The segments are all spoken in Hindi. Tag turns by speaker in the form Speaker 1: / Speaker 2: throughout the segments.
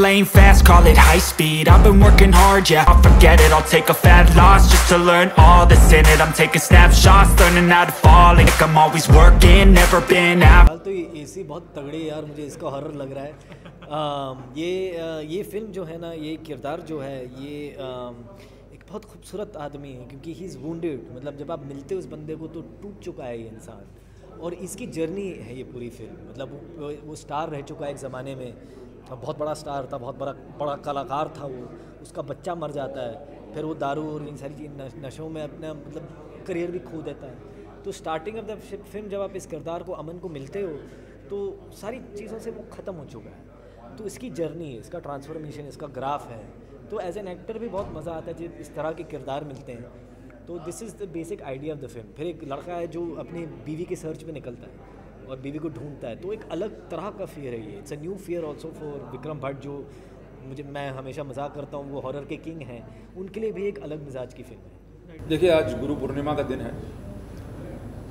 Speaker 1: lane fast, call it high speed I've been working hard, yeah, I'll forget it I'll take a fat loss just to learn all that's in it I'm taking snapshots, learning how to fall Like I'm always working, never been out
Speaker 2: तो ये एसी बहुत तगड़ी है यार मुझे इसका हॉरर लग रहा है अम, ये अ, ये फ़िल्म जो है ना ये किरदार जो है ये अम, एक बहुत खूबसूरत आदमी है क्योंकि ही इज़ वूंडेड मतलब जब आप मिलते हो उस बंदे को तो टूट चुका है ये इंसान और इसकी जर्नी है ये पूरी फ़िल्म मतलब वो, वो स्टार रह चुका है एक ज़माने में बहुत बड़ा स्टार था, बहुत बड़ा बड़ा कलाकार था वो। उसका बच्चा मर जाता है, फिर वो दारू और इन सारी चीज़ नशों में अपना मतलब करियर भी खो देता है। तो स्टार्टिंग ऑफ़ द फ़िल्म जब आप इस किरदार को, अमन को मिलते हो तो सारी चीज़ों से वो ख़त्म हो चुका है। तो इसकी जर्नी है, इसका ट्रांसफॉर्मेशन इसका ग्राफ है। तो एज एन एक्टर भी बहुत मज़ा आता है जब इस तरह के किरदार मिलते हैं। तो this is the basic idea of the film फिर एक लड़का है जो अपनी बीवी के सर्च में निकलता है। और बीवी को ढूंढता है तो एक अलग तरह का फियर है ये। It's a new fear also for Vikram Bhatt जो मुझे मैं हमेशा मज़ाक करता हूँ वो हॉरर के किंग हैं। उनके लिए भी एक अलग मिजाज की फ़िल्म है।
Speaker 3: देखिए आज गुरु पूर्णिमा का दिन है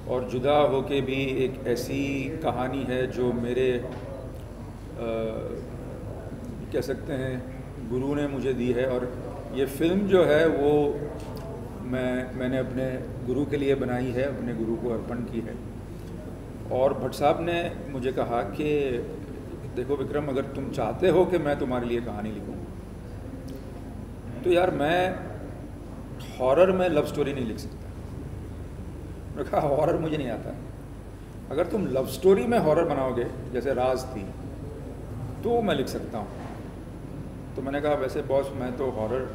Speaker 3: और जुदा होके भी एक ऐसी कहानी है जो मेरे अ, कह सकते हैं गुरु ने मुझे दी है और ये फ़िल्म जो है वो मैं मैंने अपने गुरु के लिए बनाई है अपने गुरु को अर्पण की है। और भट्ट साहब ने मुझे कहा कि, देखो विक्रम, अगर तुम चाहते हो कि मैं तुम्हारे लिए कहानी लिखूं तो यार मैं हॉरर में लव स्टोरी नहीं लिख सकता. मैंने कहा हॉरर मुझे नहीं आता। अगर तुम लव स्टोरी में हॉरर बनाओगे, जैसे राज थी तो मैं लिख सकता हूँ. तो मैंने कहा, वैसे बॉस मैं तो हॉरर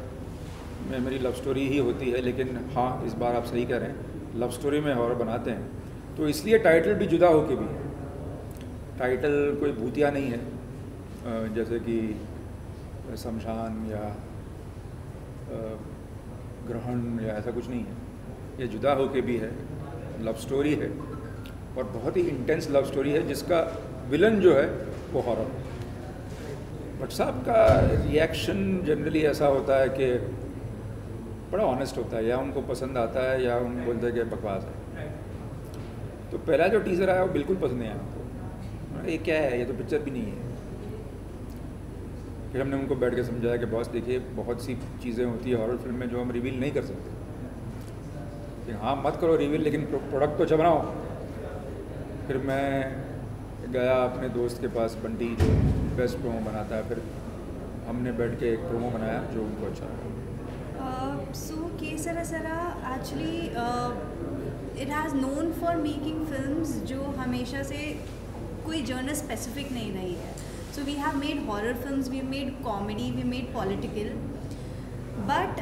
Speaker 3: में मेरी लव स्टोरी ही होती है, लेकिन हाँ इस बार आप सही कह रहे हैं। लव स्टोरी में हॉरर बनाते हैं। तो इसलिए टाइटल भी जुदा होके भी है। टाइटल कोई भूतिया नहीं है। जैसे कि शमशान या ग्रहण या ऐसा कुछ नहीं है। ये जुदा होके भी है लव स्टोरी है और बहुत ही इंटेंस लव स्टोरी है, जिसका विलन जो है, वो हॉरर भट्ट साहब का रिएक्शन जनरली ऐसा होता है कि बड़ा ऑनेस्ट होता है, या उनको पसंद आता है, या उनको बोलते हैं कि बकवास है। तो पहला जो टीज़र आया वो बिल्कुल पसंद नहीं आया उनको ये क्या है? ये तो पिक्चर भी नहीं है। फिर हमने उनको बैठ के समझाया कि बॉस देखिए बहुत सी चीज़ें होती है हॉरर फ़िल्म में जो हम रिवील नहीं कर सकते। कि हाँ मत करो रिवील लेकिन प्रोडक्ट तो बनाओ। फिर मैं गया अपने दोस्त के पास बंटी जो बेस्ट प्रोमो बनाता है फिर हमने बैठ के एक प्रोमो बनाया जो उनको अच्छा लगा।
Speaker 4: So Kesara Sara actually uh, it has known for making film जो हमेशा से कोई जर्नल स्पेसिफिक नहीं रही है। So we have made horror film we made comedy we made political but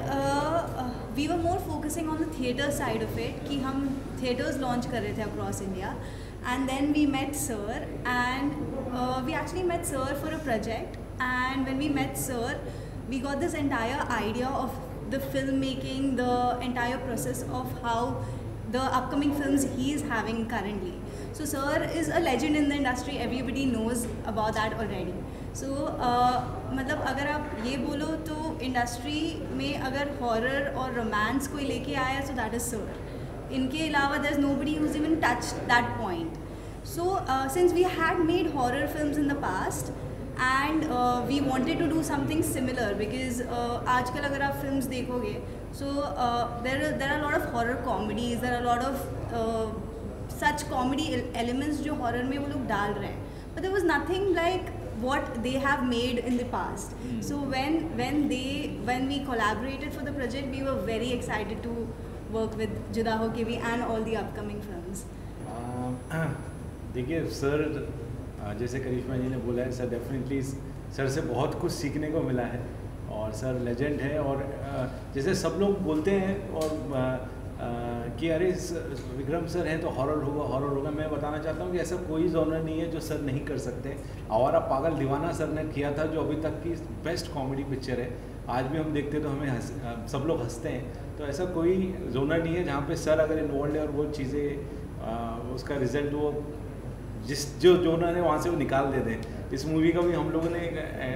Speaker 4: we were more focusing on the theatre side of it कि हम थिएटर्स लॉन्च कर रहे थे across India and then we met sir and we actually met sir for a project and when we met sir, we got this entire idea of the filmmaking, the entire process of how the upcoming films he is having currently so sir is a legend in the industry everybody knows about that already so uh, मतलब अगर आप ये बोलो तो इंडस्ट्री में अगर हॉरर और रोमांस कोई लेके आया सो दैट इज़ सर इनके अलावा there is nobody who's even touch that point So uh, since we had made horror films in the past and uh, we wanted to do something similar because uh, आजकल अगर आप films देखोगे so uh, there are there are a lot of horror comedies there are a lot of uh, such comedy elements जो horror में वो लोग डाल रहे हैं but there was nothing like what they have made in the past Mm. so when when they when we collaborated for the project we were very excited to work with Juda Ho Kevi and all the upcoming films
Speaker 5: देखिए सर जैसे करिश्मा जी ने बोला है सर डेफिनेटली सर से बहुत कुछ सीखने को मिला है और सर लेजेंड है और आ, जैसे सब लोग बोलते हैं और आ, आ, कि अरे विक्रम सर हैं तो हॉरर होगा हॉरर होगा। मैं बताना चाहता हूँ कि ऐसा कोई जॉनर नहीं है जो सर नहीं कर सकते। आवारा पागल दीवाना सर ने किया था जो अभी तक की बेस्ट कॉमेडी पिक्चर है। आज भी हम देखते तो हमें हंस सब लोग हँसते हैं। तो ऐसा कोई जोनर नहीं है जहाँ पे सर अगर इन्वॉल्व है और वो चीज़ें उसका रिज़ल्ट वो जिस जो जोनर है वहाँ से वो निकाल देते हैं इस मूवी का भी हम लोगों ने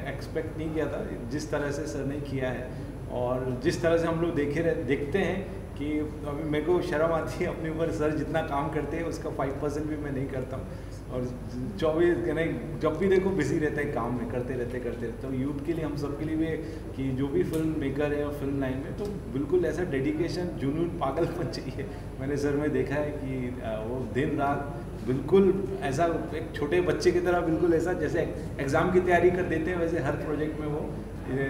Speaker 5: एक्सपेक्ट नहीं किया था जिस तरह से सर ने किया है। और जिस तरह से हम लोग देखे रहे, देखते हैं कि अभी मेरे को शर्म आती है अपने ऊपर, सर जितना काम करते हैं, उसका फाइव परसेंट भी मैं नहीं करता हूँ। और चौबीस नहीं जब भी देखो बिज़ी रहता है काम में, करते रहते करते रहते। तो यूथ के लिए हम सब के लिए भी कि जो भी फ़िल्म मेकर है और फ़िल्म लाइन में तो बिल्कुल ऐसा डेडिकेशन जुनून पागलपन चाहिए। मैंने सर में देखा है कि वो दिन रात बिल्कुल ऐसा एक छोटे बच्चे की तरह बिल्कुल ऐसा, जैसे एग्ज़ाम की तैयारी कर देते हैं, वैसे हर प्रोजेक्ट में वो।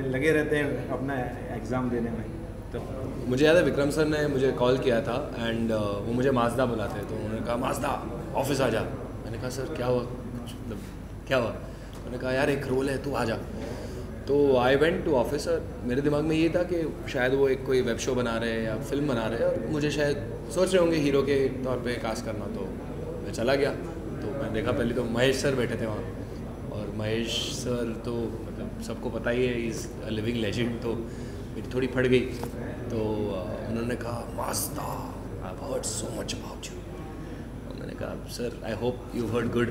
Speaker 5: लगे रहते हैं अपना एग्ज़ाम देने में।
Speaker 6: तो मुझे याद है विक्रम सर ने मुझे कॉल किया था एंड वो मुझे माजदा बुलाते तो उन्होंने कहा माजदा ऑफ़िस आ जा। मैंने कहा सर क्या हुआ? कुछ मतलब क्या हुआ? मैंने कहा, यार, एक रोल है, तू आ जा। तो आई वेंट टू ऑफ़िस और मेरे दिमाग में ये था कि शायद वो एक कोई वेब शो बना रहे हैं या फ़िल्म बना रहे हैं और मुझे शायद सोच रहे होंगे हीरो के तौर पे कास्ट करना तो मैं चला गया। तो मैं देखा, पहले तो महेश सर बैठे थे वहाँ। और महेश सर तो सबको पता ही है इज़ अ लिविंग लेजेंड तो मेरी थोड़ी फट गई। तो उन्होंने कहा, मास्ता I heard so much about you मैंने कहा sir I hope you heard good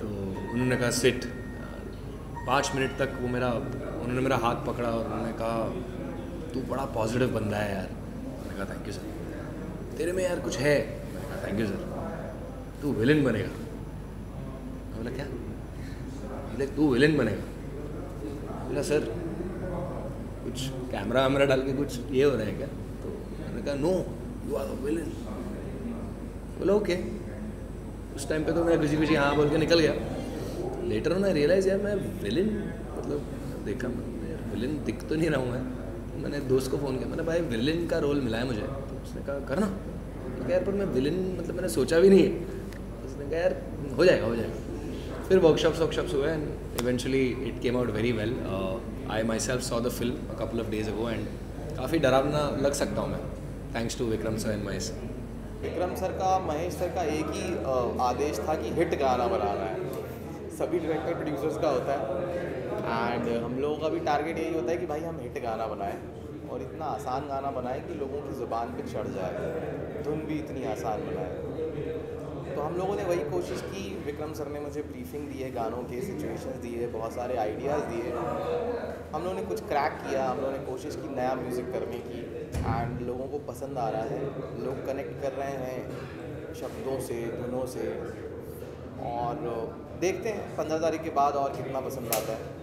Speaker 6: तो उन्होंने कहा सिट पाँच मिनट तक वो मेरा, उन्होंने मेरा हाथ पकड़ा और उन्होंने कहा, तू बड़ा पॉजिटिव बंदा है यार. मैंने कहा थैंक यू सर तेरे में यार कुछ है? मैंने कहा थैंक यू सर तू विलन बनेगा. बोला, क्या? बोले, तू विलन बनेगा. बोला सर, कुछ कैमरा वैमरा डाल के कुछ ये हो रहा है क्या? तो मैंने कहा नो यू आर विलन बोला ओके उस टाइम पे तो मैं खुशी खुशी हाँ बोल के निकल गया। लेटर आई रियलाइज़ यार, मैं विलन मतलब देखा, मैं विलन दिख तो नहीं रहा हूँ मैं। तो मैंने दोस्त को फ़ोन किया। मैंने भाई विलन का रोल मिला है मुझे। तो उसने कहा, करना। तो यार, पर मैं विलन मतलब मैंने सोचा भी नहीं है। उसने कहा, यार, हो जाएगा हो जाएगा। फिर वर्कशॉप्स वर्कशॉप्स हुए and eventually it came out very well I myself saw the film couple of days ago and काफ़ी डरावना लग सकता हूँ मैं। Thanks to Vikram sir and Mahesh
Speaker 7: Vikram sir का महेश सर का एक ही आदेश था कि हिट गाना बनाना है। सभी डायरेक्टर प्रोड्यूसर्स का होता है। एंड हम लोगों का भी टारगेट यही होता है कि भाई हम हिट गाना बनाएँ और इतना आसान गाना बनाएँ कि लोगों की ज़ुबान पे चढ़ जाए। धुन भी इतनी आसान बनाए। तो हम लोगों ने वही कोशिश की। विक्रम सर ने मुझे ब्रीफिंग दी है, गानों के सिचुएशंस दिए बहुत सारे आइडियाज़ दिए हम लोगों ने कुछ क्रैक किया, हम लोगों ने कोशिश की नया म्यूज़िक करने की। एंड लोगों को पसंद आ रहा है। लोग कनेक्ट कर रहे हैं शब्दों से धुनों से। और देखते हैं, पंद्रह तारीख के बाद और कितना पसंद आता है।